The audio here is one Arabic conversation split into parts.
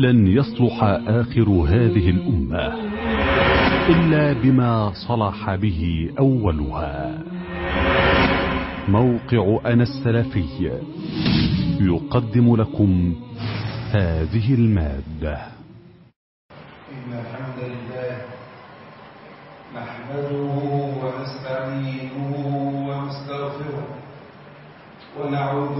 لن يصلح آخر هذه الأمة إلا بما صلح به أولها. موقع أنا السلفي يقدم لكم هذه المادة. إن الحمد لله نحمده ونستعينه ونستغفره ونعوذ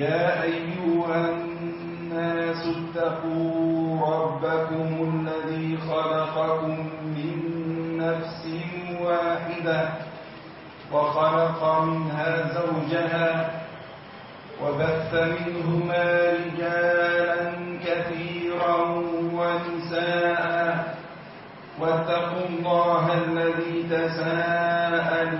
يا أيها الناس اتقوا ربكم الذي خلقكم من نفس واحدة وخلق منها زوجها وبث منهما رجالا كثيرا ونساء واتقوا الله الذي تساءلون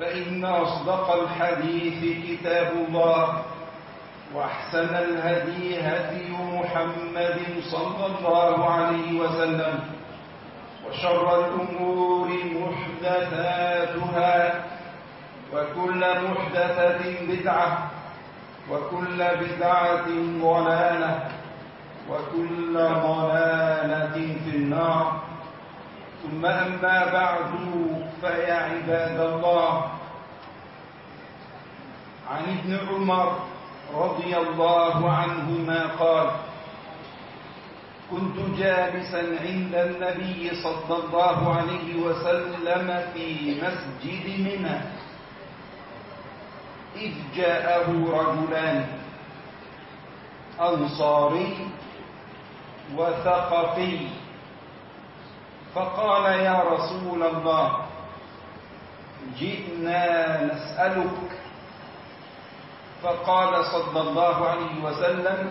فإن أصدق الحديث كتاب الله وأحسن الهدي هدي محمد صلى الله عليه وسلم وشر الأمور محدثاتها وكل محدثة بدعة وكل بدعة ضلالة وكل ضلالة في النار. ثم أما بعد فيا عباد الله. عن ابن عمر رضي الله عنهما قال كنت جالسا عند النبي صلى الله عليه وسلم في مسجد منى. إذ جاءه رجلان أنصاري وثقفي. فقال يا رسول الله جئنا نسألك. فقال صلى الله عليه وسلم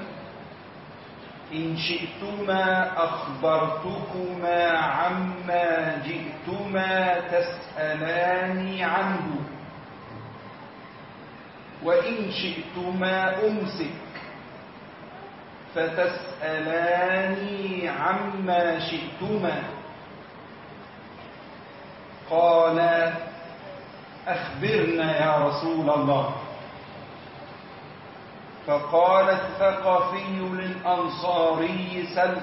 إن شئتما أخبرتكما عما جئتما تسألاني عنه. وإن شئتما أمسك فتسألاني عما شئتما. قال أخبرنا يا رسول الله. فقال الثقفي للأنصاري سل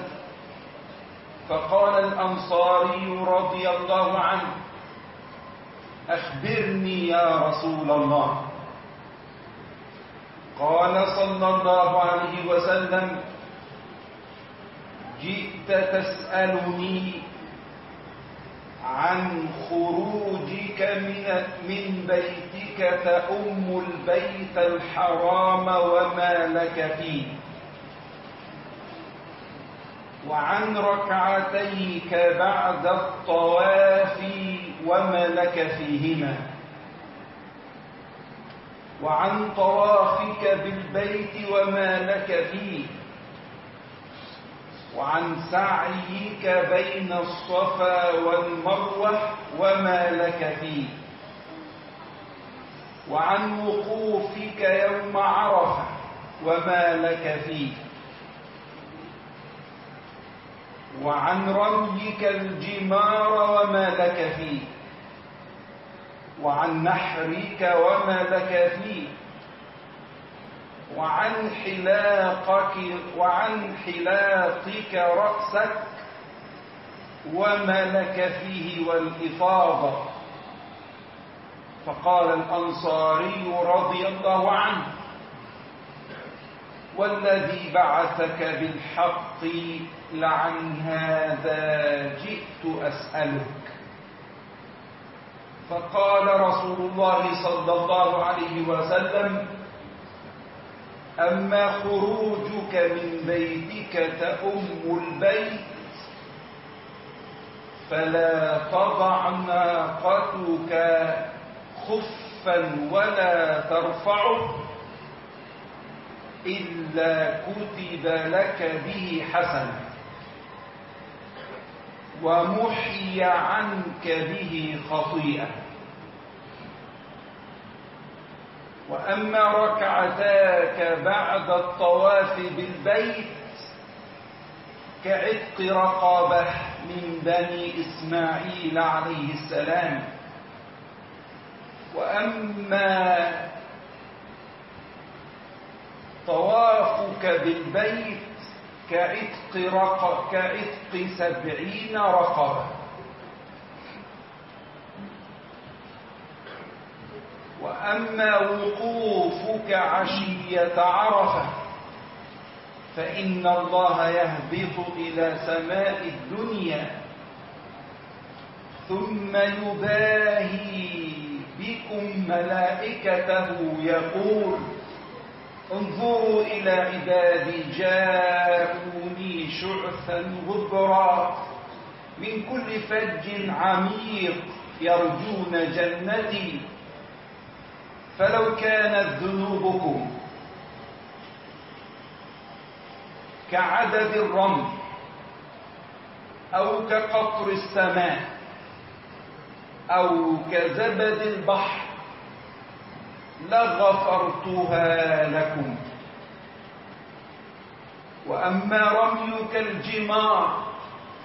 فقال الأنصاري رضي الله عنه أخبرني يا رسول الله. قال صلى الله عليه وسلم جئت تسألني عن خروجك من من بيتك تأم البيت الحرام وما لك فيه. وعن ركعتيك بعد الطواف وما لك فيهما. وعن طوافك بالبيت وما لك فيه. وعن سعيك بين الصفا والمروة وما لك فيه. وعن وقوفك يوم عرفة وما لك فيه. وعن رميك الجمار وما لك فيه. وعن نحرك وما لك فيه. وعن حلاقك وعن حلاقك رأسك وما لك فيه والإفاضة. فقال الأنصاري رضي الله عنه والذي بعثك بالحق لعن هذا جئت أسألك. فقال رسول الله صلى الله عليه وسلم أما خروجك من بيتك تأم البيت فلا تضع ناقتك خفا ولا ترفعه إلا كتب لك به حسنة ومحي عنك به خطيئة. وأما ركعتاك بعد الطواف بالبيت كعتق رقبة من بني إسماعيل عليه السلام. وأما طوافك بالبيت كعتق, رق... كعتق سبعين رقبة. وأما وقوفك عشية عرفة فإن الله يهبط إلى سماء الدنيا ثم يباهي بكم ملائكته يقول انظروا إلى عبادي جاءوني شعثا غبرا من كل فج عميق يرجون جنتي. فلو كانت ذنوبكم كعدد الرمل أو كقطر السماء أو كزبد البحر لغفرتها لكم. وأما رميك الجمار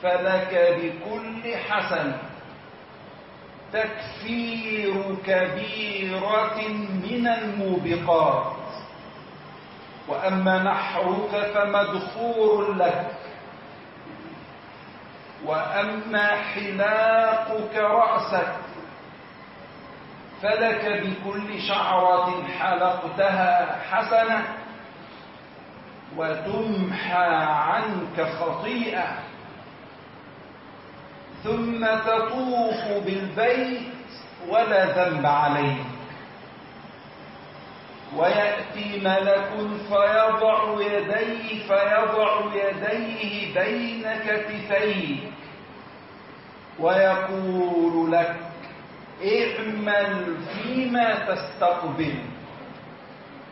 فلك بكل حسن. تكفير كبيرة من الموبقات. وأما نحرك فمدخور لك. وأما حلاقك رأسك. فلك بكل شعرة حلقتها حسنة. وتمحى عنك خطيئة. ثم تطوف بالبيت ولا ذنب عليك. ويأتي ملك فيضع يديه فيضع يديه بين كتفيك ويقول لك اعمل فيما تستقبل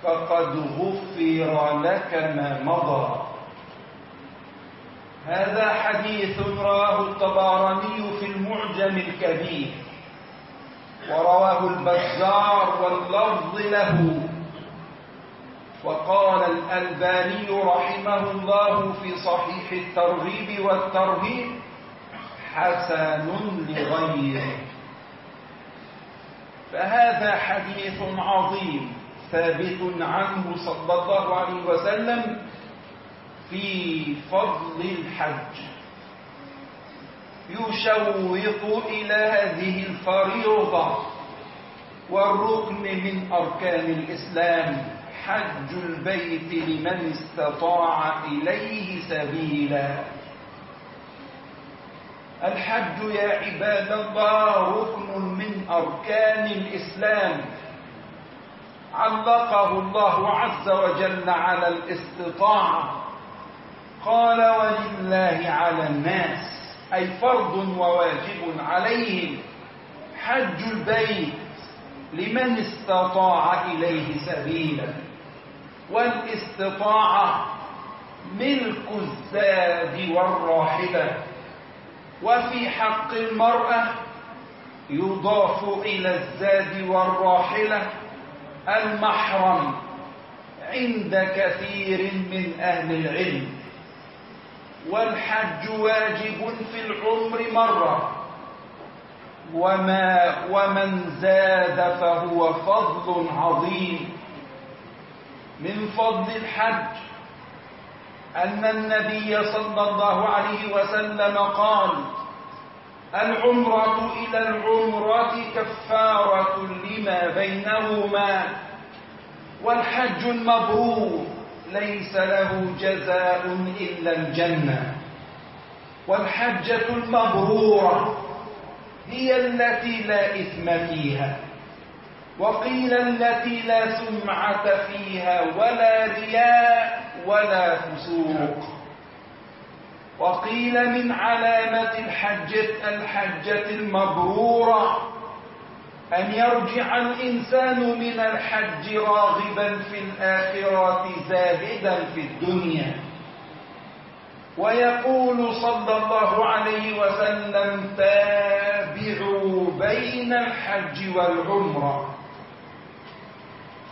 فقد غفر لك ما مضى. هذا حديث رواه الطبراني في المعجم الكبير ورواه البزار واللفظ له. وقال الألباني رحمه الله في صحيح الترغيب والترهيب حسن لغيره. فهذا حديث عظيم ثابت عنه صلى الله عليه وسلم في فضل الحج. يشوق إلى هذه الفريضة والركن من أركان الإسلام حج البيت لمن استطاع إليه سبيلا. الحج يا عباد الله ركن من أركان الإسلام. علقه الله عز وجل على الاستطاعة. قال ولله على الناس أي فرض وواجب عليهم حج البيت لمن استطاع إليه سبيلا والاستطاعة ملك الزاد والراحلة وفي حق المرأة يضاف إلى الزاد والراحلة المحرم عند كثير من أهل العلم. والحج واجب في العمر مرة. وما ومن زاد فهو فضل عظيم. من فضل الحج أن النبي صلى الله عليه وسلم قال العمرة إلى العمرة كفارة لما بينهما والحج المبرور ليس له جزاء إلا الجنة. والحجة المبرورة هي التي لا إثم فيها وقيل التي لا سمعة فيها ولا رياء ولا فسوق. وقيل من علامة الحجة الحجة المبرورة أن يرجع الإنسان من الحج راغبا في الآخرة زاهدا في الدنيا. ويقول صلى الله عليه وسلم تابعوا بين الحج والعمرة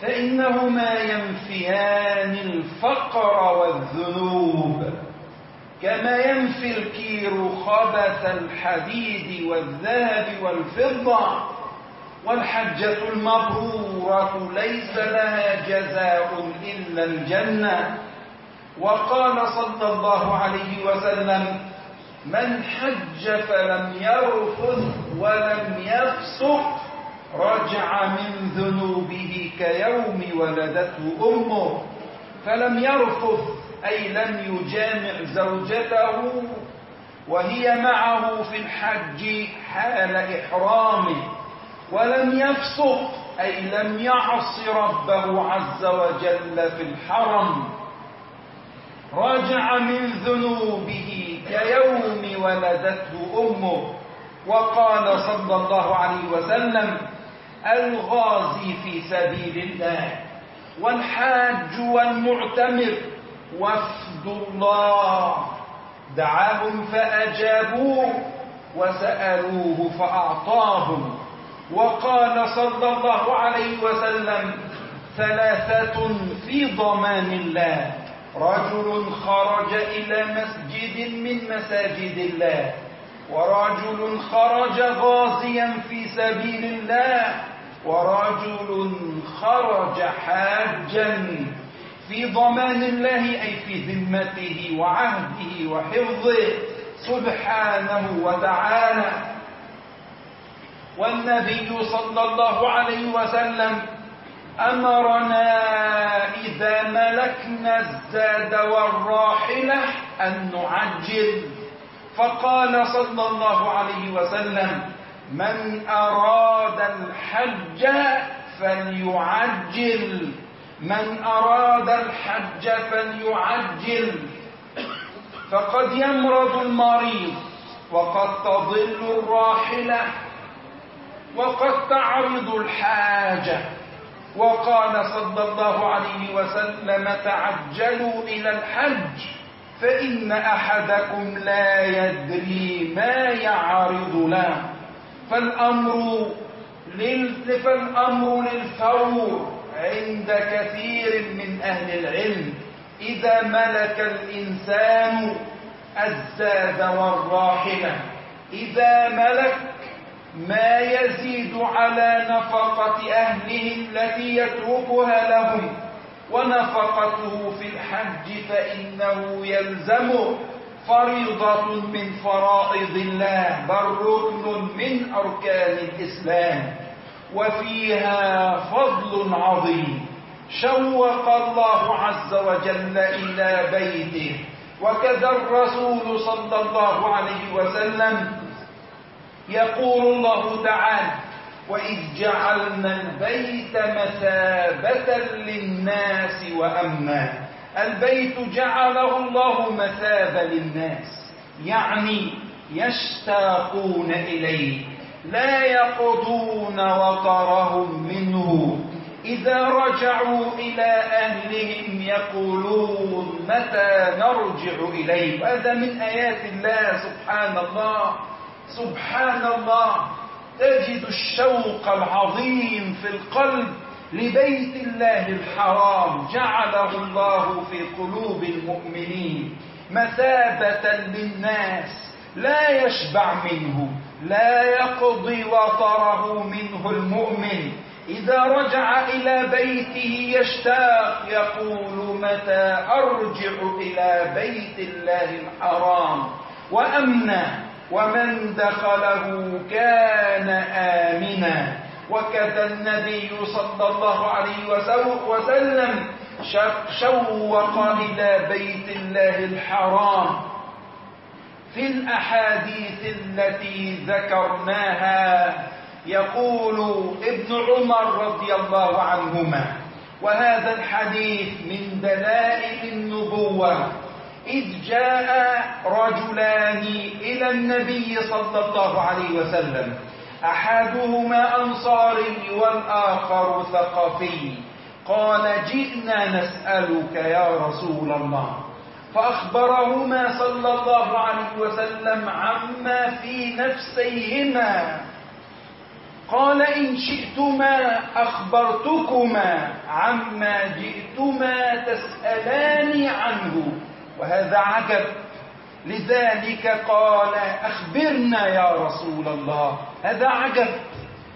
فإنهما ينفيان الفقر والذنوب كما ينفي الكير خبث الحديد والذهب والفضة. والحجة المبرورة ليس لها جزاء إلا الجنة. وقال صلى الله عليه وسلم من حج فلم يرفض ولم يفسق رجع من ذنوبه كيوم ولدته أمه. فلم يرفض أي لم يجامع زوجته وهي معه في الحج حال إحرامه. ولم يفسق أي لم يعص ربه عز وجل في الحرم. رجع من ذنوبه كيوم ولدته أمه وقال صلى الله عليه وسلم الغازي في سبيل الله والحاج والمعتمر وفد الله. دعاهم فأجابوه وسألوه فأعطاهم. وقال صلى الله عليه وسلم ثلاثة في ضمان الله. رجل خرج إلى مسجد من مساجد الله. ورجل خرج غازيا في سبيل الله. ورجل خرج حاجا في ضمان الله أي في ذمته وعهده وحفظه. سبحانه وتعالى. والنبي صلى الله عليه وسلم أمرنا إذا ملكنا الزاد والراحلة أن نعجل. فقال صلى الله عليه وسلم من أراد الحج فليعجل. من أراد الحج فليعجل. فقد يمرض المريض وقد تضل الراحلة. وقد تعرض الحاجة وقال صلى الله عليه وسلم تعجلوا إلى الحج فإن أحدكم لا يدري ما يعرض له. فالأمر لل... فالأمر للفور عند كثير من أهل العلم. إذا ملك الإنسان الزاد والراحلة إذا ملك ما يزيد على نفقة أهله التي يتركها لهم ونفقته في الحج فإنه يلزم فريضة من فرائض الله بل ركن من أركان الإسلام. وفيها فضل عظيم شوق الله عز وجل إلى بيته. وكذا الرسول صلى الله عليه وسلم يقول الله تعالى وإذ جعلنا البيت مثابة للناس وأمنا. البيت جعله الله مثابة للناس. يعني يشتاقون إليه. لا يقضون وطرهم منه. إذا رجعوا إلى أهلهم يقولون متى نرجع إليه؟ هذا من آيات الله سبحان الله. سبحان الله تجد الشوق العظيم في القلب لبيت الله الحرام جعله الله في قلوب المؤمنين. مثابة للناس لا يشبع منه لا يقضي وطره منه المؤمن. إذا رجع إلى بيته يشتاق يقول متى أرجع إلى بيت الله الحرام؟ وأمنا ومن دخله كان آمنا. وكذا النبي صلى الله عليه وسلم شوق إلى بيت الله الحرام في الأحاديث التي ذكرناها. يقول ابن عمر رضي الله عنهما وهذا الحديث من دلائل النبوة إذ جاء رجلان إلى النبي صلى الله عليه وسلم. أحدهما أنصاري والآخر ثقفي. قال جئنا نسألك يا رسول الله. فأخبرهما صلى الله عليه وسلم عما في نفسيهما. قال إن شئتما أخبرتكما عما جئتما تسألان عنه. وهذا عجب. لذلك قال أخبرنا يا رسول الله. هذا عجب.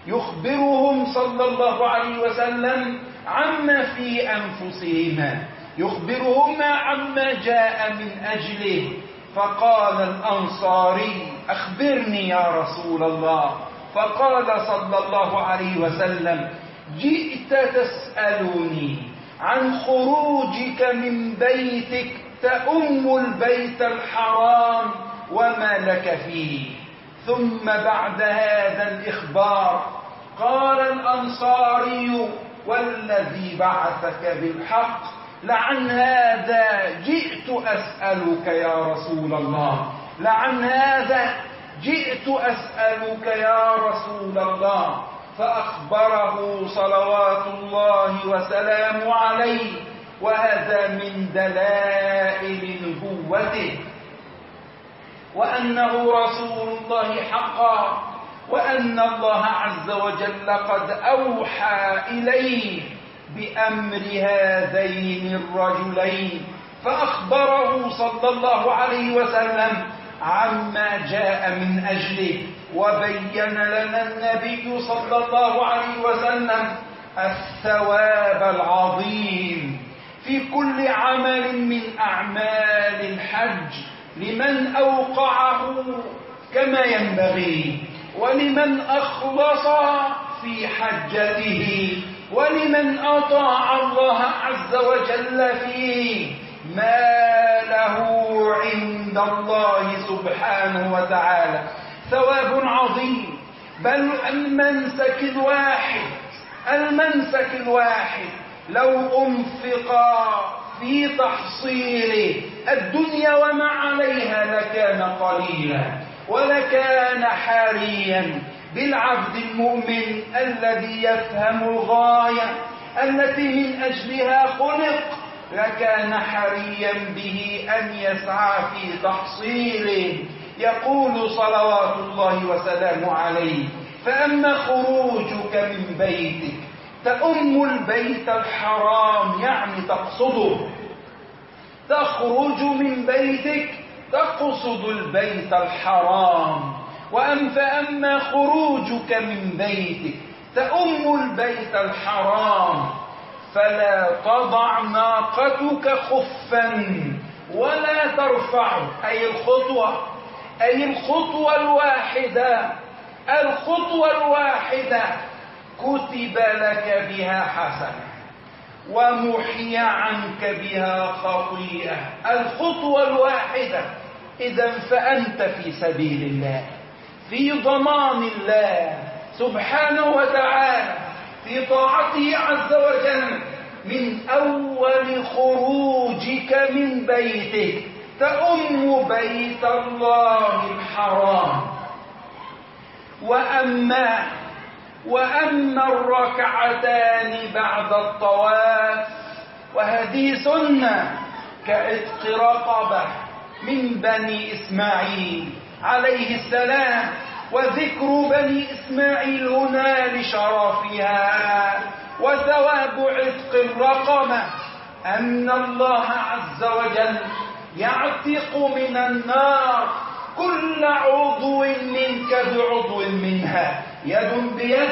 يخبرهم صلى الله عليه وسلم عما في أنفسهما. يخبرهما عما جاء من أجله. فقال الأنصاري أخبرني يا رسول الله. فقال صلى الله عليه وسلم جئت تسألني عن خروجك من بيتك تأم البيت الحرام وما لك فيه. ثم بعد هذا الإخبار قال الأنصاري والذي بعثك بالحق لعن هذا جئت أسألك يا رسول الله. لعن هذا جئت أسألك يا رسول الله. فأخبره صلوات الله وسلامه عليه وهذا من دلائل نبوته. وأنه رسول الله حقا وأن الله عز وجل قد أوحى إليه بأمر هذين الرجلين فأخبره صلى الله عليه وسلم عما جاء من أجله وبين لنا النبي صلى الله عليه وسلم الثواب العظيم. في كل عمل من أعمال الحج لمن أوقعه كما ينبغي ولمن أخلص في حجته ولمن أطاع الله عز وجل فيه ما له عند الله سبحانه وتعالى. ثواب عظيم. بل المنسك الواحد المنسك الواحد لو أنفق في تحصيل الدنيا وما عليها لكان قليلا ولكان حريا بالعبد المؤمن الذي يفهم الغاية التي من أجلها خلق لكان حريا به أن يسعى في تحصيله يقول صلوات الله وسلامه عليه فأما خروجك من بيتك تأم البيت الحرام يعني تقصده. تخرج من بيتك تقصد البيت الحرام. وأم فأما خروجك من بيتك تأم البيت الحرام. فلا تضع ناقتك خفا ولا ترفع. أي الخطوة أي الخطوة الواحدة الخطوة الواحدة. كتب لك بها حسنة ومحي عنك بها خطيئة. الخطوة الواحدة إذا فأنت في سبيل الله في ضمان الله سبحانه وتعالى في طاعته عز وجل من أول خروجك من بيتك تأم بيت الله الحرام. وأما وأما الركعتان بعد الطواف وهذه سنة كعتق رقبة من بني إسماعيل عليه السلام وذكر بني إسماعيل هنا لشرفها وثواب عتق الرقبة أن الله عز وجل يعتق من النار كل عضو منك بعضو منها. يد بيد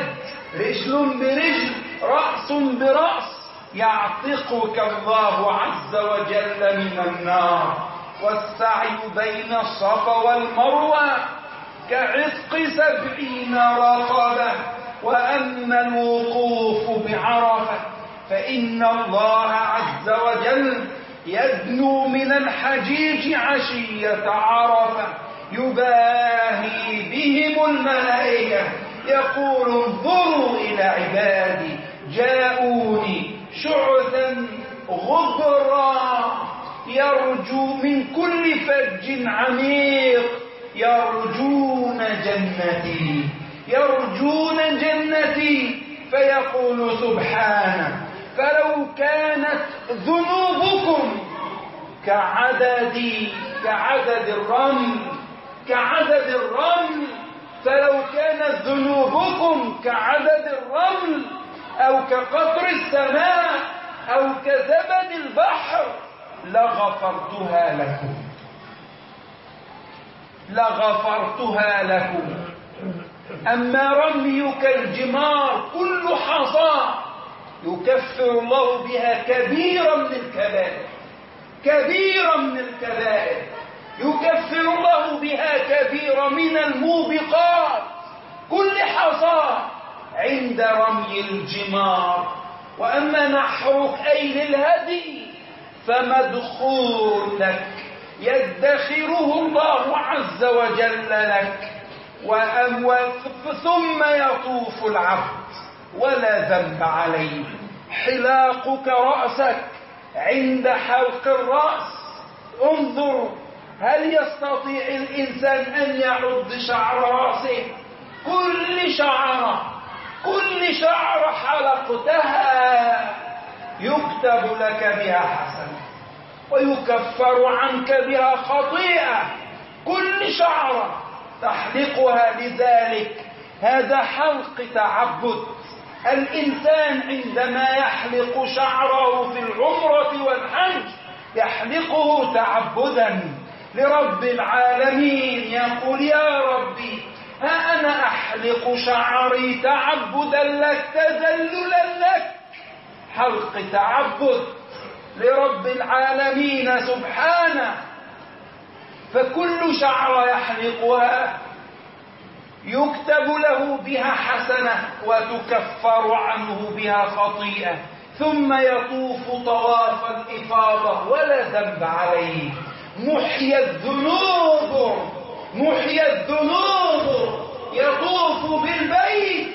رجل برجل رأس برأس يعتقك الله عز وجل من النار. والسعي بين الصفا والمروة كعتق سبعين رقبة. وأما الوقوف بعرفة فإن الله عز وجل يدنو من الحجيج عشية عرفة. يباهي بهم الملائكة يقول انظروا إلى عبادي جاءوني شعثا غبرا يرجو من كل فج عميق. يرجون جنتي يرجون جنتي. فيقول سبحانه فلو كانت ذنوبكم كعدد كعدد الرمل كعدد الرمل فلو كانت ذنوبكم كعدد الرمل أو كقطر السماء أو كزبد البحر لغفرتها لكم. لغفرتها لكم. أما رميك الجمار كل حصى يكفر الله بها كبيرا من الكبائر. كبيرا من الكبائر. يكفر الله بها كبيرا من الموبقات. كل حصى عند رمي الجمار. وأما نحرك أي للهدي فمدخول لك يدخره الله عز وجل لك. ثم يطوف العبد ولا ذنب عليه. حلاقك رأسك عند حلق الرأس. انظر هل يستطيع الإنسان أن يعد شعر رأسه؟ كل شعرة كل شعر حلقتها يكتب لك بها حسنة ويكفر عنك بها خطيئة. كل شعرة تحلقها لذلك. هذا حلق تعبد. الإنسان عندما يحلق شعره في العمرة والحج يحلقه تعبدا. لرب العالمين يقول يا ربي ها أنا أحلق شعري تعبدا لك تذللا لك. حلق تعبد لرب العالمين سبحانه. فكل شعر يحلقها يكتب له بها حسنة وتكفر عنه بها خطيئة ثم يطوف طواف الإفاضة ولا ذنب عليه. محيى الذنوب. محيى الذنوب. يطوف بالبيت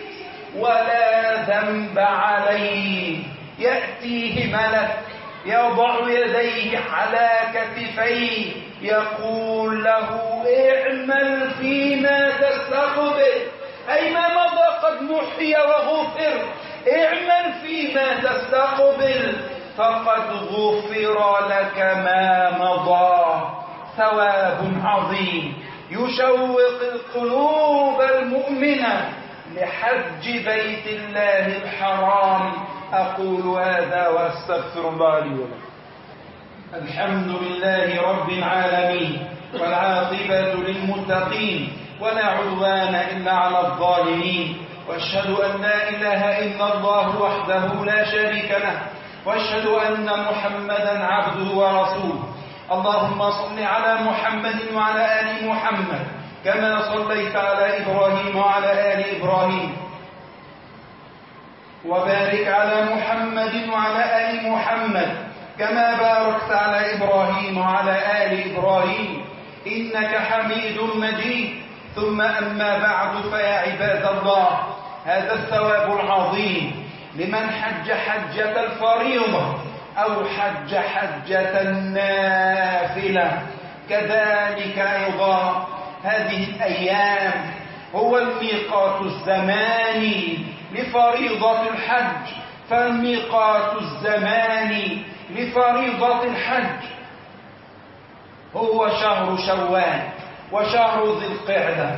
ولا ذنب عليه. يأتيه ملك يضع يديه على كتفيه. يقول له اعمل فيما تستقبل أي ما مضى قد محي وغفر؟ اعمل فيما تستقبل فقد غفر لك ما مضى. ثواب عظيم. يشوق القلوب المؤمنة لحج بيت الله الحرام. أقول هذا وأستغفر الله لي ولكم. الحمد لله رب العالمين والعاقبة للمتقين ولا عدوان إلا على الظالمين. وأشهد أن لا إله إلا الله وحده لا شريك له. واشهد أن محمدا عبده ورسوله. اللهم صل على محمد وعلى آل محمد كما صليت على إبراهيم وعلى آل إبراهيم. وبارك على محمد وعلى آل محمد كما باركت على إبراهيم وعلى آل إبراهيم. إنك حميد مجيد. ثم أما بعد فيا عباد الله هذا الثواب العظيم. لمن حج حجة الفريضة أو حج حجة النافلة. كذلك أيضا هذه الأيام هو الميقات الزماني لفريضة الحج. فالميقات الزماني لفريضة الحج هو شهر شوال وشهر ذي القعدة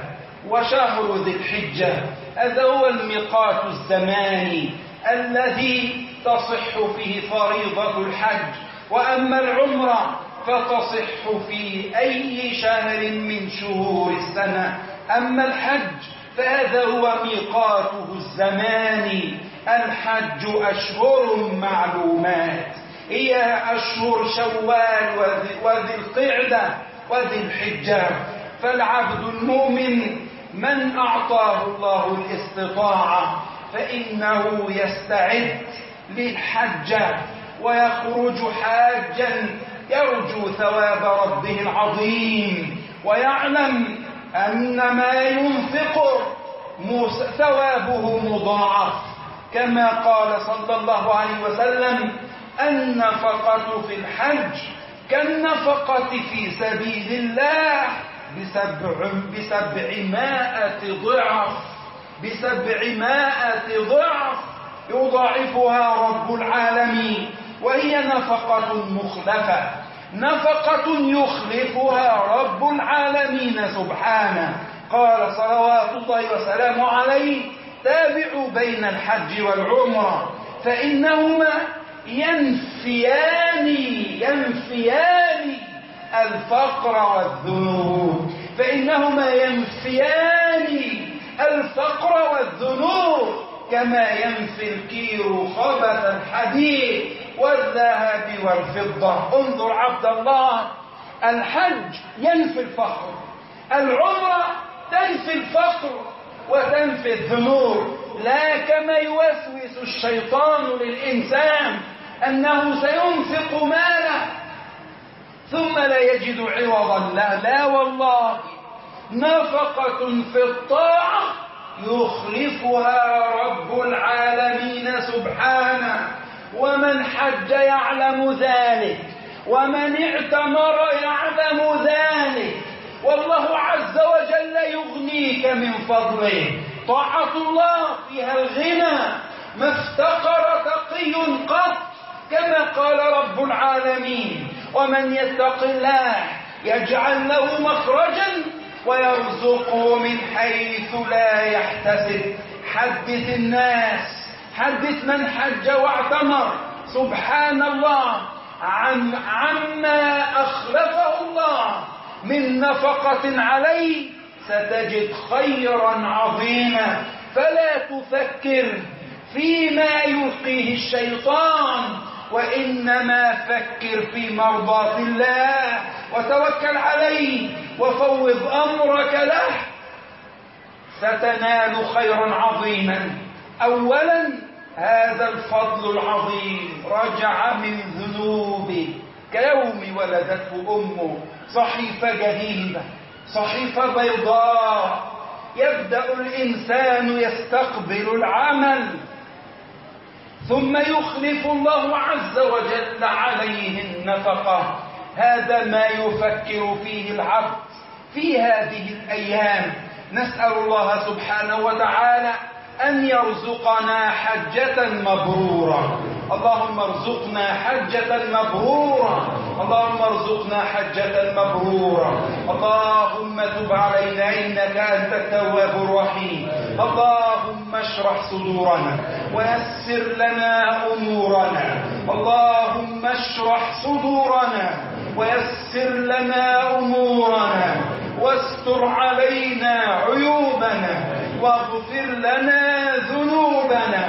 وشهر ذي الحجة. هذا هو الميقات الزماني الذي تصح فيه فريضة الحج. وأما العمرة فتصح في أي شهر من شهور السنة. أما الحج فهذا هو ميقاته الزماني الحج أشهر معلومات. هي أشهر شوال وذي القعدة وذي الحجة فالعبد المؤمن من أعطاه الله الاستطاعة فإنه يستعد للحجة ويخرج حاجا يرجو ثواب ربه العظيم ويعلم أن ما ينفق ثوابه مضاعف. كما قال صلى الله عليه وسلم النفقة في الحج كالنفقة في سبيل الله بسبع بسبعمائة ضعف. بسبعمائة ضعف يضاعفها رب العالمين. وهي نفقة مخلفة. نفقة يخلفها رب العالمين سبحانه. قال صلوات الله وسلامه عليه تابعوا بين الحج والعمرة فإنهما ينفيان ينفيان الفقر والذنوب. فإنهما ينفيان الفقر والذنوب كما ينفي الكير خبث الحديد والذهب والفضة. انظر عبد الله الحج ينفي الفقر العمرة تنفي الفقر وتنفي الذنوب. لا كما يوسوس الشيطان للإنسان أنه سينفق ماله ثم لا يجد عوضا لا لا والله. نفقة في الطاعة يخلفها رب العالمين سبحانه. ومن حج يعلم ذلك ومن اعتمر يعلم ذلك. والله عز وجل يغنيك من فضله. طاعة الله فيها الغنى ما افتقر تقي قط كما قال رب العالمين. ومن يتق الله يجعل له مخرجا ويرزقه من حيث لا يحتسب. حدث الناس حدث من حج واعتمر. سبحان الله. عن عما أخلفه الله. من نفقة عليه ستجد خيرا عظيما. فلا تفكر فيما يلقيه الشيطان. وإنما فكر في مرضاة الله وتوكل عليه وفوض أمرك له. ستنال خيرا عظيما. أولا هذا الفضل العظيم. رجع من ذنوبه كيوم ولدته أمه. صحيفة جديدة صحيفة بيضاء. يبدأ الإنسان يستقبل العمل. ثم يخلف الله عز وجل عليه النفقة. هذا ما يفكر فيه العبد في هذه الأيام. نسأل الله سبحانه وتعالى أن يرزقنا حجة مبرورة. اللهم ارزقنا حجة مبرورة. اللهم ارزقنا حجة مبرورة. اللهم تب علينا إنك أنت التواب الرحيم. اللهم اشرح صدورنا ويسر لنا أمورنا. اللهم اشرح صدورنا ويسر لنا أمورنا. واستر علينا عيوبنا واغفر لنا ذنوبنا.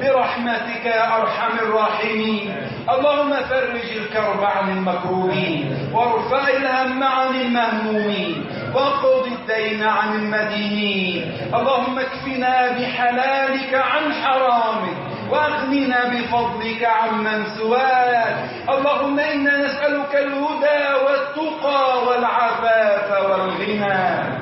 برحمتك يا أرحم الراحمين. اللهم فرج الكرب عن المكروبين وارفع الهم عن المهمومين. واقض الدين عن المدينين. اللهم اكفنا بحلالك عن حرامك وأغننا بفضلك عمن سواك. اللهم إنا نسألك الهدى والتقى والعفاف والغنى.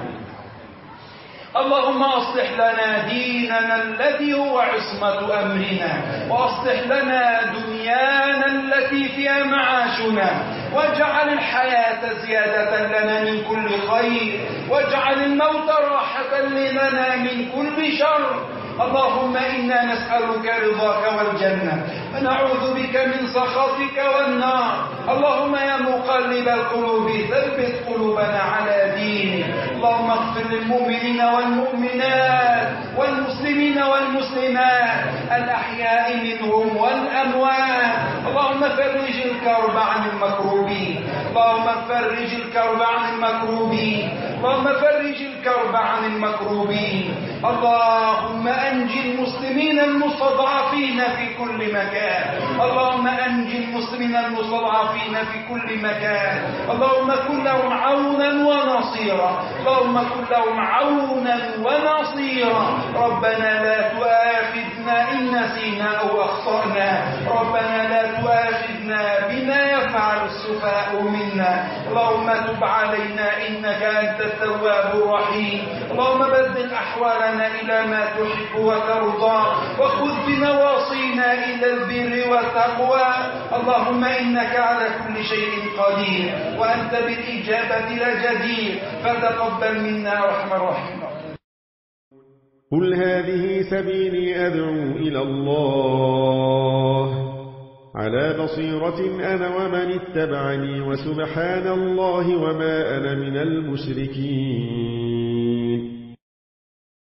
اللهم أصلح لنا ديننا الذي هو عصمة أمرنا وأصلح لنا دنيانا التي فيها معاشنا. واجعل الحياة زيادة لنا من كل خير واجعل الموت راحة لنا من كل شر. اللهم إنا نسألك رضاك والجنة ونعوذ بك من سخطك والنار. اللهم يا مقلب القلوب ثبت قلوبنا على دينك. اللهم اغفر للمؤمنين والمؤمنات والمسلمين والمسلمات الأحياء منهم والأموات. اللهم فرج الكرب عن المكروبين. اللهم فرج الكرب عن المكروبين. اللهم فرج الكرب عن المكروبين. اللهم أنج المسلمين المستضعفين في كل مكان. اللهم أنج المسلمين المستضعفين في كل مكان. اللهم كن لهم عونا ونصيرا. اللهم كن لهم عونا ونصيرا. ربنا لا تؤاخذنا إن نسينا أو أخطأنا. ربنا لا تؤاخذنا بما يفعل السفهاء منا. اللهم تب علينا إنك أنت التواب الرحيم. اللهم بدل أحوالنا إلى ما تحب وترضى وخذ بنواصينا إلى البر والتقوى. اللهم إنك على كل شيء قدير وأنت بالإجابة لجدير فتقبل منا رحمة الرحيم. قل هذه سبيلي أدعو إلى الله. على بصيرة أنا ومن اتبعني وسبحان الله وما أنا من المشركين.